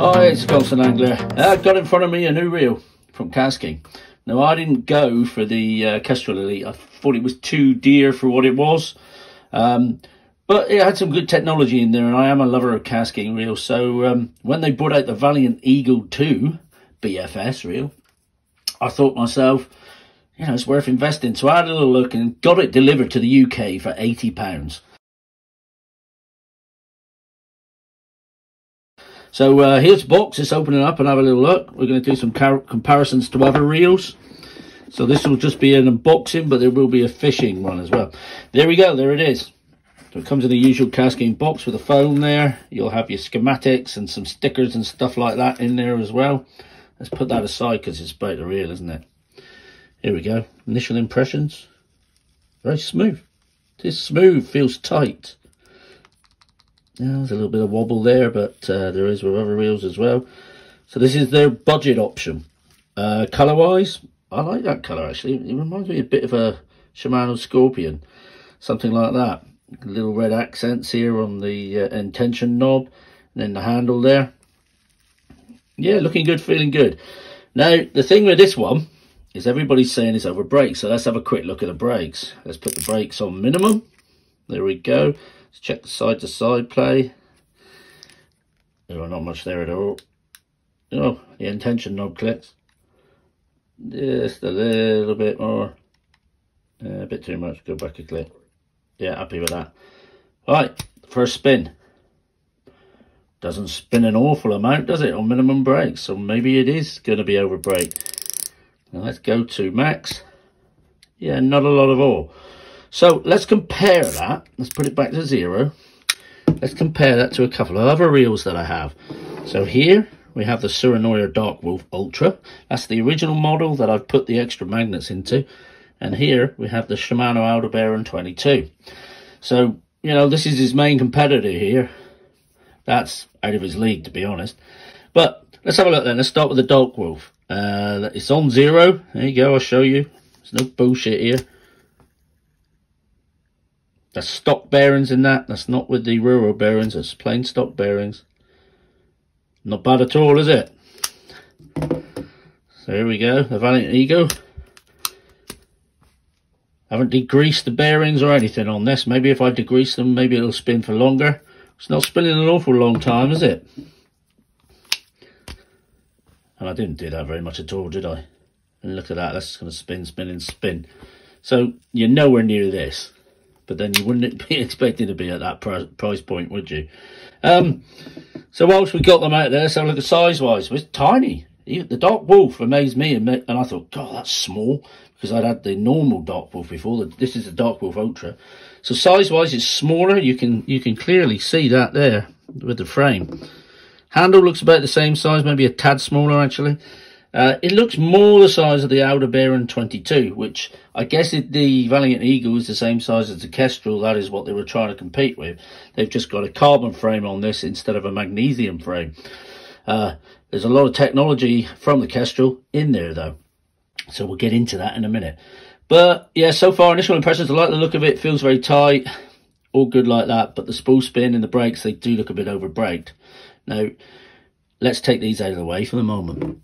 Hi, it's Constant Angler. Uh, I've got in front of me a new reel from KastKing. Now, I didn't go for the uh, Kestrel Elite. I thought it was too dear for what it was. Um, but it had some good technology in there, and I am a lover of KastKing reels. So um, when they brought out the Valiant Eagle 2 BFS reel, I thought myself, you know, it's worth investing. So I had a little look and got it delivered to the UK for £80. So uh, here's the box. Let's open it up and have a little look. We're going to do some comparisons to other reels. So this will just be an unboxing, but there will be a fishing one as well. There we go. There it is. So it comes in the usual KastKing box with a phone there. You'll have your schematics and some stickers and stuff like that in there as well. Let's put that aside because it's about the reel, isn't it? Here we go. Initial impressions. Very smooth. It is smooth, feels tight. Yeah, there's a little bit of wobble there, but uh, there is with other reels as well. So this is their budget option. Uh, Colour-wise, I like that colour actually. It reminds me a bit of a Shimano Scorpion, something like that. Little red accents here on the uh, intention knob, and then the handle there. Yeah, looking good, feeling good. Now, the thing with this one is everybody's saying it's over brakes, so let's have a quick look at the brakes. Let's put the brakes on minimum. There we go. Let's check the side to side play. There are not much there at all. Oh, the intention knob clicks. Just a little bit more. Uh, a bit too much. Go back a click. Yeah, happy with that. Right, first spin. Doesn't spin an awful amount, does it, on minimum brakes? So maybe it is going to be over brake. Now let's go to max. Yeah, not a lot of all. So let's compare that. Let's put it back to zero. Let's compare that to a couple of other reels that I have. So here we have the Tsurinoya Dark Wolf Ultra. That's the original model that I've put the extra magnets into. And here we have the Shimano Aldebaran 22. So, you know, this is his main competitor here. That's out of his league, to be honest. But let's have a look then. Let's start with the Dark Wolf. Uh, it's on zero. There you go, I'll show you. There's no bullshit here. That's stock bearings in that. That's not with the Ruro bearings. It's plain stock bearings. Not bad at all, is it? So here we go. The Valiant Eagle. Haven't degreased the bearings or anything on this. Maybe if I degrease them, maybe it'll spin for longer. It's not spinning an awful long time, is it? And I didn't do that very much at all, did I? And look at that. That's going to spin, spin, and spin. So you're nowhere near this but then you wouldn't be expecting to be at that price point, would you? Um, so whilst we got them out there, a look at size-wise. was tiny. The Dark Wolf amazed me, and I thought, God, that's small, because I'd had the normal Dark Wolf before. This is the Dark Wolf Ultra. So size-wise, it's smaller. You can you can clearly see that there with the frame. Handle looks about the same size, maybe a tad smaller, actually. Uh, it looks more the size of the Aldebaran 22, which I guess it, the Valiant Eagle is the same size as the Kestrel. That is what they were trying to compete with. They've just got a carbon frame on this instead of a magnesium frame. Uh, there's a lot of technology from the Kestrel in there, though. So we'll get into that in a minute. But yeah, so far, initial impressions, I like the look of it. Feels very tight. All good like that. But the spool spin and the brakes, they do look a bit over braked. Now, let's take these out of the way for the moment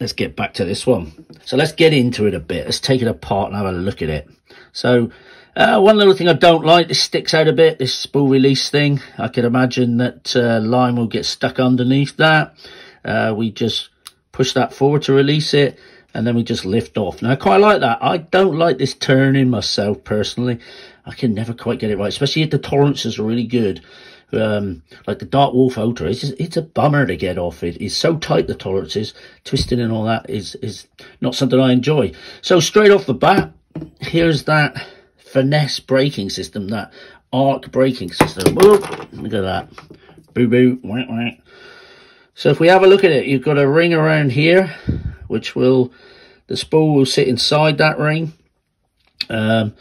let's get back to this one. So let's get into it a bit. Let's take it apart and have a look at it. So uh, one little thing I don't like, this sticks out a bit, this spool release thing. I can imagine that uh, line will get stuck underneath that. Uh, we just push that forward to release it and then we just lift off. Now I quite like that. I don't like this turning myself personally. I can never quite get it right, especially if the tolerances are really good um, like the Dark Wolf Ultra, it's, just, it's a bummer to get off. It is so tight, the tolerances, twisting and all that is, is not something I enjoy. So straight off the bat, here's that finesse braking system, that arc braking system. look at that. Boo boo, wah, wah. So if we have a look at it, you've got a ring around here, which will, the spool will sit inside that ring. Um,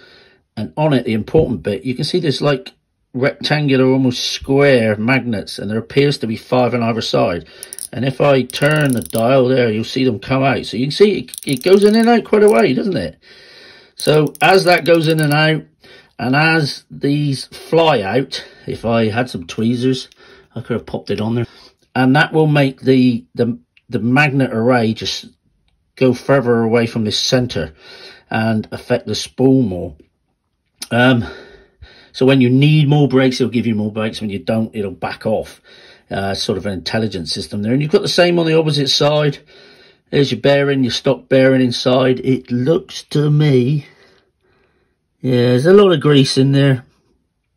and on it, the important bit, you can see there's like rectangular, almost square magnets, and there appears to be five on either side. And if I turn the dial there, you'll see them come out. So you can see it, it goes in and out quite a way, doesn't it? So as that goes in and out, and as these fly out, if I had some tweezers, I could have popped it on there. and that will make the, the, the magnet array just go further away from this center and affect the spool more. Um, so when you need more brakes, it'll give you more brakes. When you don't, it'll back off. Uh, sort of an intelligent system there. And you've got the same on the opposite side. There's your bearing, your stock bearing inside. It looks to me, yeah, there's a lot of grease in there.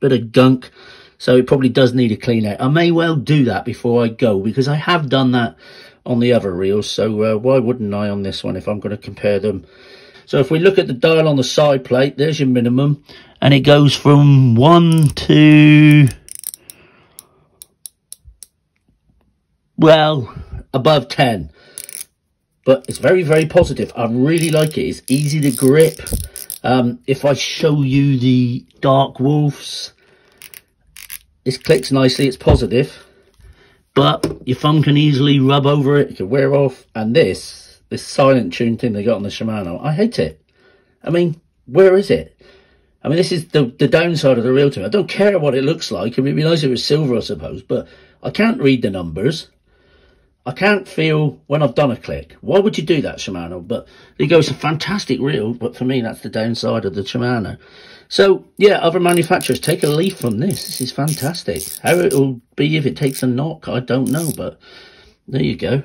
Bit of gunk. So it probably does need a clean out. I may well do that before I go because I have done that on the other reels. So uh, why wouldn't I on this one if I'm going to compare them? So if we look at the dial on the side plate, there's your minimum. And it goes from 1 to... Well, above 10. But it's very, very positive. I really like it. It's easy to grip. Um, if I show you the Dark Wolves, this clicks nicely. It's positive but your thumb can easily rub over it, it can wear off, and this, this silent tune thing they got on the Shimano, I hate it. I mean, where is it? I mean, this is the, the downside of the reel to me. I don't care what it looks like. I mean, it'd be nice if it was silver, I suppose, but I can't read the numbers. I can't feel when I've done a click. Why would you do that, Shimano? But it goes a fantastic reel, but for me, that's the downside of the Shimano. So, yeah, other manufacturers, take a leaf from this. This is fantastic. How it'll be if it takes a knock, I don't know, but there you go.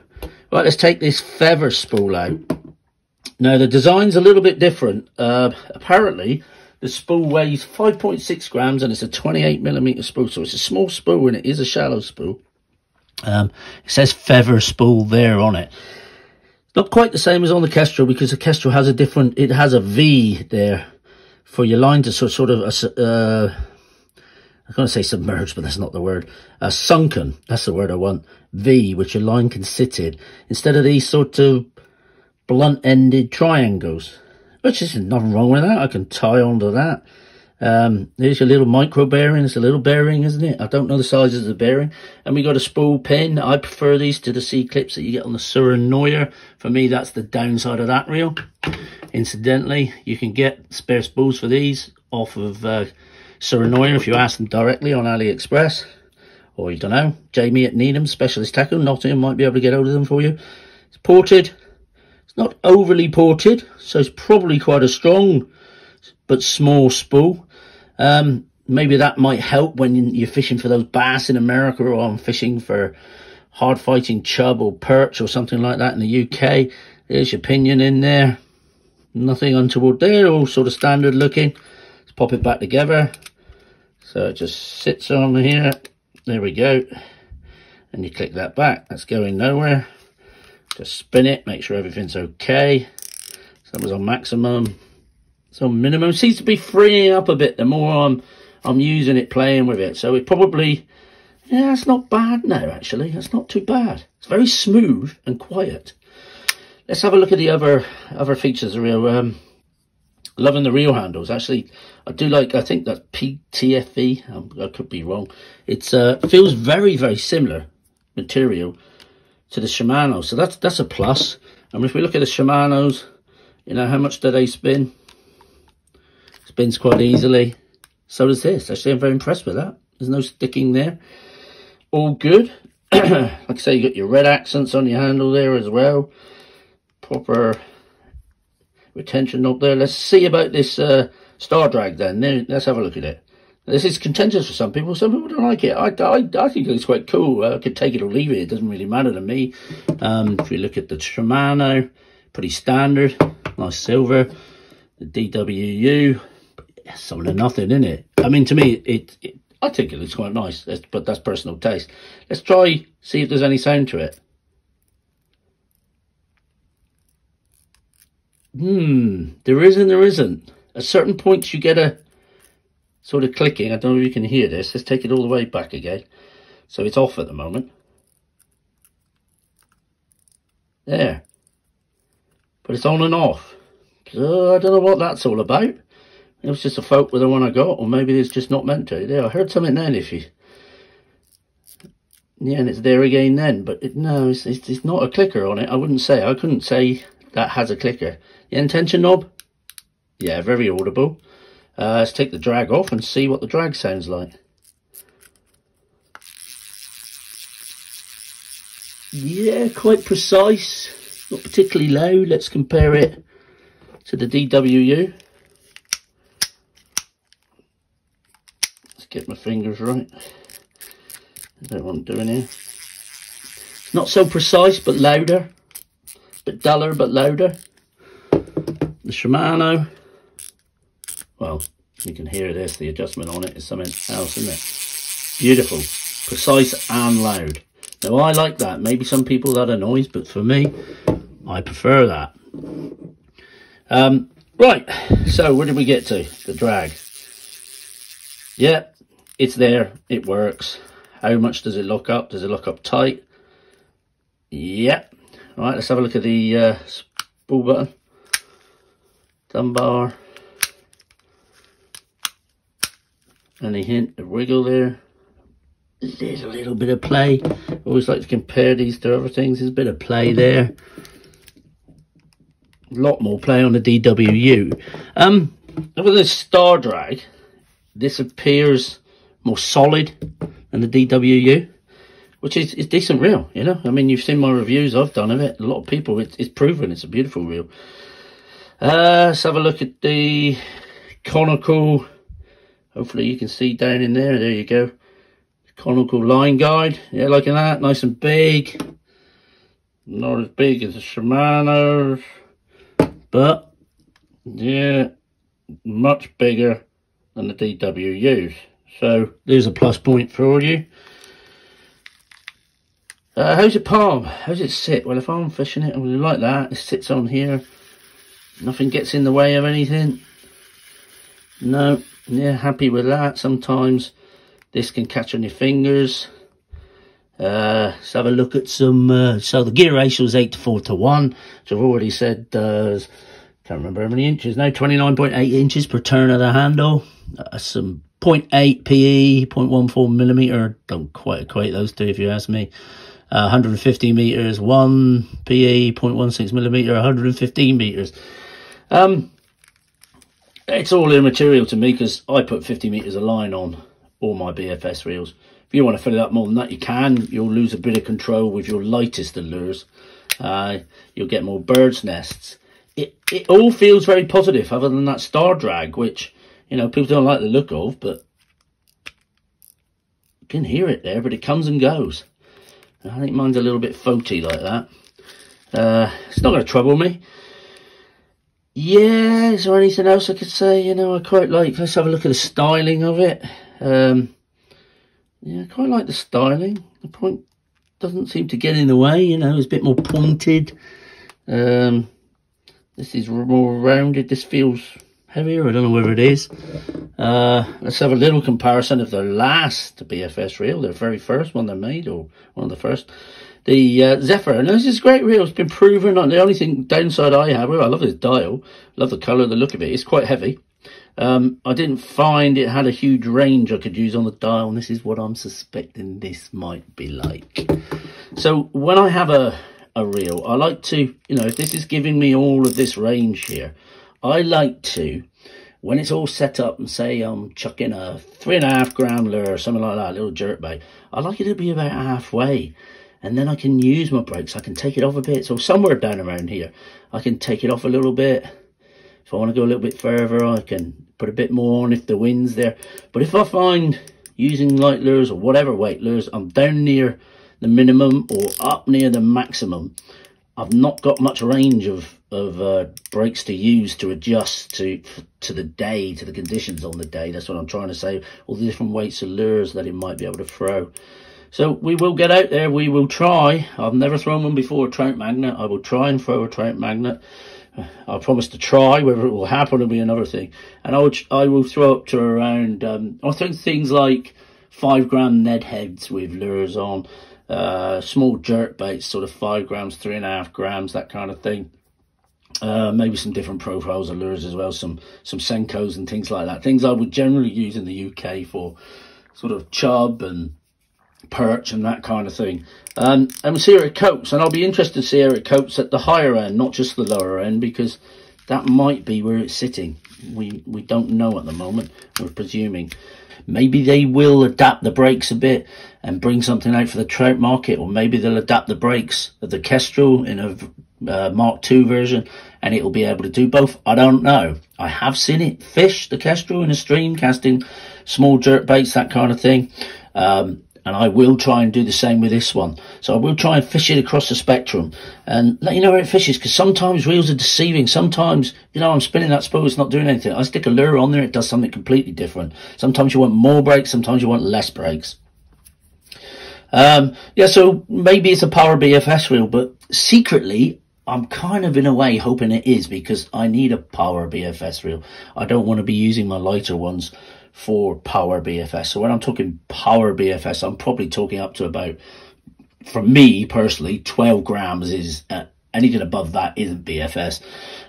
Right, let's take this feather spool out. Now, the design's a little bit different. Uh, apparently, the spool weighs 5.6 grams and it's a 28 millimeter spool. So it's a small spool and it is a shallow spool. Um, it says feather spool there on it. Not quite the same as on the Kestrel because the Kestrel has a different, it has a V there for your line to sort, sort of, uh, I'm going to say submerged, but that's not the word. A sunken, that's the word I want. V, which a line can sit in. Instead of these sort of blunt-ended triangles. Which is nothing wrong with that. I can tie onto that. Um, there's your little micro bearing. It's a little bearing, isn't it? I don't know the sizes of the bearing. And we got a spool pin. I prefer these to the C-clips that you get on the Tsurinoya. For me, that's the downside of that reel. Incidentally, you can get spare spools for these off of uh, Tsurinoya if you ask them directly on AliExpress. Or you don't know, Jamie at Needham, Specialist Tackle, Nottingham might be able to get hold of them for you. It's ported. It's not overly ported, so it's probably quite a strong but small spool. Um, maybe that might help when you're fishing for those bass in America or I'm fishing for hard fighting chub or perch or something like that in the UK. There's your pinion in there. Nothing untoward there, all sort of standard looking. Let's pop it back together. So it just sits on here. There we go. And you click that back. That's going nowhere. Just spin it, make sure everything's okay. So that was on maximum. So minimum seems to be freeing up a bit the more I'm I'm using it, playing with it. So it probably, yeah, it's not bad now, actually. It's not too bad. It's very smooth and quiet. Let's have a look at the other other features of reel. Um, loving the reel handles. Actually, I do like, I think that's PTFE, um, I could be wrong. It uh, feels very, very similar material to the Shimano. So that's, that's a plus. I And if we look at the Shimanos, you know, how much do they spin? Spins quite easily. So does this. Actually, I'm very impressed with that. There's no sticking there. All good. like I say, you got your red accents on your handle there as well. Proper retention knob there. Let's see about this uh, Star Drag then. Let's have a look at it. This is contentious for some people. Some people don't like it. I, I, I think it's quite cool. I could take it or leave it. It doesn't really matter to me. Um, if you look at the Shimano, pretty standard. Nice silver. The DWU, something of nothing in it. I mean, to me, it, it I think it looks quite nice, but that's personal taste. Let's try, see if there's any sound to it. Hmm, there is and there isn't. At certain points you get a sort of clicking. I don't know if you can hear this. Let's take it all the way back again. So it's off at the moment. There. But it's on and off. So I don't know what that's all about. It was just a fault with the one I got, or maybe it's just not meant to. There, I heard something then, if you... Yeah, and it's there again then, but it, no, it's, it's, it's not a clicker on it. I wouldn't say, I couldn't say that has a clicker. The intention knob, yeah, very audible. Uh, let's take the drag off and see what the drag sounds like. Yeah, quite precise. Not particularly loud. Let's compare it to the DWU. Let's get my fingers right. I don't know what I'm doing here. Not so precise, but louder. Bit duller, but louder. Shimano. Well, you can hear this. The adjustment on it is something else, isn't it? Beautiful. Precise and loud. Now, I like that. Maybe some people that annoys, but for me, I prefer that. Um, right, so where did we get to? The drag. Yeah, it's there. It works. How much does it lock up? Does it lock up tight? Yep. All right, let's have a look at the uh, spool button. Thumb bar. Any hint of wiggle there? Little, little bit of play. Always like to compare these to other things. There's a bit of play there. A lot more play on the DWU. Um, with the Star Drag, this appears more solid than the DWU, which is, is decent reel, you know. I mean, you've seen my reviews I've done of it. A lot of people, it, it's proven it's a beautiful reel. Uh, let's have a look at the conical. Hopefully you can see down in there. There you go. Conical line guide. Yeah, like that. Nice and big. Not as big as the Shimano's. But, yeah, much bigger than the DWUs. So, there's a plus point for you. Uh, how's it palm? How's it sit? Well, if I'm fishing it, I'm like that. It sits on here. Nothing gets in the way of anything. No, yeah, happy with that. Sometimes this can catch on your fingers. Uh, let's have a look at some. Uh, so the gear ratio is 8 to 4 to 1, which I've already said uh, can't remember how many inches now, 29.8 inches per turn of the handle. Uh, some 0.8 PE, 0.14 millimeter. Don't quite equate those two if you ask me. Uh, 150 meters, 1 PE, 0.16 millimeter, 115 meters. Um, it's all immaterial to me because I put 50 meters of line on all my BFS reels. If you want to fill it up more than that, you can. You'll lose a bit of control with your lightest of lures. Uh, you'll get more bird's nests. It, it all feels very positive other than that star drag, which, you know, people don't like the look of, but you can hear it there, but it comes and goes. I think mine's a little bit faulty like that. Uh, it's not going to trouble me. Yeah, is there anything else I could say? You know, I quite like, let's have a look at the styling of it. Um, yeah, I quite like the styling. The point doesn't seem to get in the way, you know, it's a bit more pointed. Um, this is more rounded. This feels heavier. I don't know whether it is. Uh, let's have a little comparison of the last BFS reel, the very first one they made, or one of the first. The uh, Zephyr. And this is a great reel. It's been proven. The only thing downside I have, well, I love this dial. Love the colour, the look of it. It's quite heavy. Um, I didn't find it had a huge range I could use on the dial, and this is what I'm suspecting this might be like. So when I have a, a reel, I like to, you know, if this is giving me all of this range here, I like to, when it's all set up and say I'm chucking a three and a half gram lure or something like that, a little jerk bait, I like it to be about halfway. And then I can use my brakes. I can take it off a bit. So somewhere down around here, I can take it off a little bit if I want to go a little bit further, I can put a bit more on if the wind's there. But if I find using light lures or whatever weight lures, I'm down near the minimum or up near the maximum, I've not got much range of, of uh, brakes to use to adjust to to the day, to the conditions on the day. That's what I'm trying to say. All the different weights of lures that it might be able to throw. So we will get out there. We will try. I've never thrown one before, a trout magnet. I will try and throw a trout magnet. I promise to try. Whether it will happen will be another thing. And I will, I will throw up to around, um, I think things like five gram Ned heads with lures on, uh, small jerk baits, sort of five grams, three and a half grams, that kind of thing. Uh, maybe some different profiles of lures as well, some some Senkos and things like that. Things I would generally use in the UK for sort of chub and perch and that kind of thing. Um, and we'll see Eric Coates, and I'll be interested to see Eric Coates at the higher end, not just the lower end, because that might be where it's sitting. We we don't know at the moment. We're presuming. Maybe they will adapt the brakes a bit and bring something out for the trout market, or maybe they'll adapt the brakes of the Kestrel in a uh, Mark II version and it will be able to do both. I don't know. I have seen it fish the Kestrel in a stream, casting small jerk baits, that kind of thing. Um, and I will try and do the same with this one. So I will try and fish it across the spectrum and let you know where it fishes because sometimes reels are deceiving. Sometimes, you know, I'm spinning that spool, it's not doing anything. I stick a lure on there, it does something completely different. Sometimes you want more brakes, sometimes you want less brakes. Um, yeah, so maybe it's a power BFS reel, but secretly, I'm kind of in a way hoping it is because I need a power BFS reel. I don't want to be using my lighter ones for power BFS. So when I'm talking power BFS, I'm probably talking up to about, for me personally, 12 grams is uh, anything above that isn't BFS.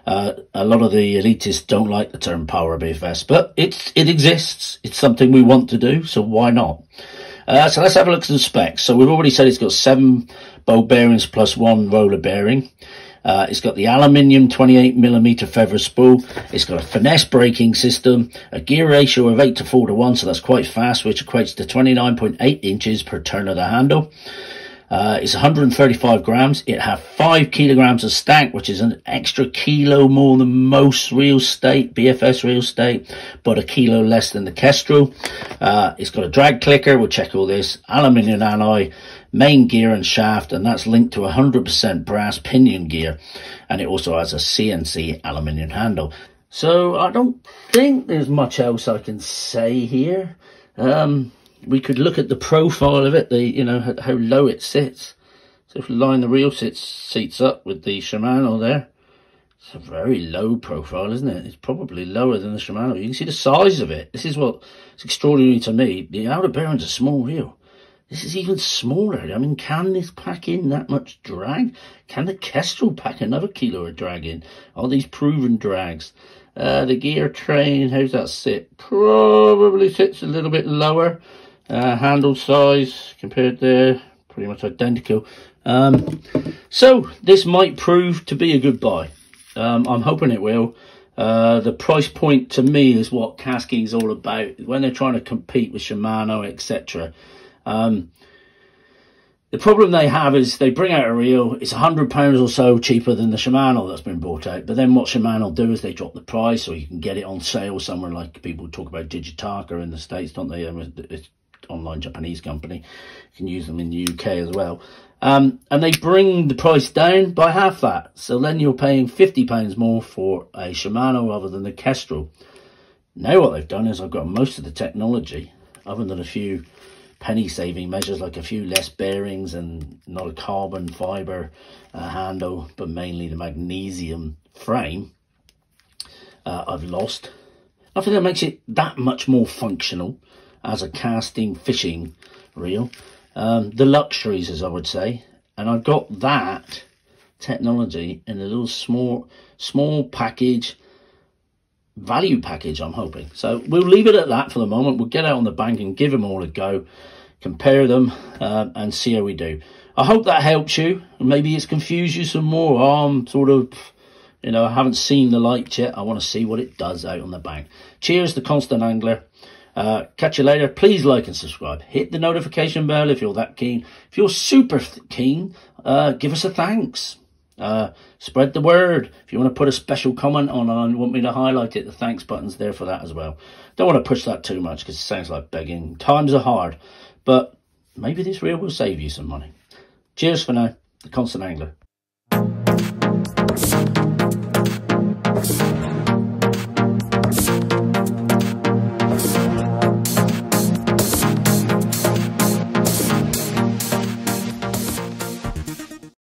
Uh, a lot of the elitists don't like the term power BFS, but it's it exists. It's something we want to do, so why not? Uh, so let's have a look at the specs. So we've already said it's got seven ball bearings plus one roller bearing. Uh, it's got the aluminium 28 millimeter feather spool. It's got a finesse braking system, a gear ratio of 8 to 4 to 1, so that's quite fast, which equates to 29.8 inches per turn of the handle. Uh, it's 135 grams. It has 5 kilograms of stack, which is an extra kilo more than most real state, BFS real state, but a kilo less than the Kestrel. Uh, it's got a drag clicker. We'll check all this. Aluminium alloy main gear and shaft, and that's linked to 100% brass pinion gear. And it also has a CNC aluminium handle. So I don't think there's much else I can say here. Um, we could look at the profile of it, the you know how, low it sits. So if we line the reel sits seats up with the Shimano there, it's a very low profile, isn't it? It's probably lower than the Shimano. You can see the size of it. This is what is extraordinary to me. The Aldebaran's a small reel. This is even smaller. I mean, can this pack in that much drag? Can the Kestrel pack another kilo of drag in? Are these proven drags. Uh, the gear train, how's that sit? Probably sits a little bit lower. Uh, handle size compared there, pretty much identical. Um, so this might prove to be a good buy. Um, I'm hoping it will. Uh, the price point to me is what KastKing is all about. When they're trying to compete with Shimano, etc. Um, the problem they have is they bring out a reel, it's a hundred pounds or so cheaper than the Shimano that's been brought out. But then what Shimano do is they drop the price or you can get it on sale somewhere like people talk about Digitaka in the States, don't they? It's online Japanese company. You can use them in the UK as well. Um, and they bring the price down by half that. So then you're paying £50 more for a Shimano rather than the Kestrel. Now what they've done is I've got most of the technology, other than a few penny saving measures like a few less bearings and not a carbon fiber uh, handle, but mainly the magnesium frame, uh, I've lost. I think that makes it that much more functional as a casting fishing reel. Um, the luxuries, as I would say. And I've got that technology in a little small, small package, value package, I'm hoping. So we'll leave it at that for the moment. We'll get out on the bank and give them all a go, compare them, uh, and see how we do. I hope that helps you. Maybe it's confused you some more. I'm sort of, you know, I haven't seen the light yet. I want to see what it does out on the bank. Cheers, the Constant Angler. Uh, catch you later. Please like and subscribe. Hit the notification bell if you're that keen. If you're super keen, uh, give us a thanks. Uh, spread the word. If you want to put a special comment on and want me to highlight it, the thanks button's there for that as well. Don't want to push that too much because it sounds like begging. Times are hard, but maybe this reel will save you some money. Cheers for now. The Constant Angler.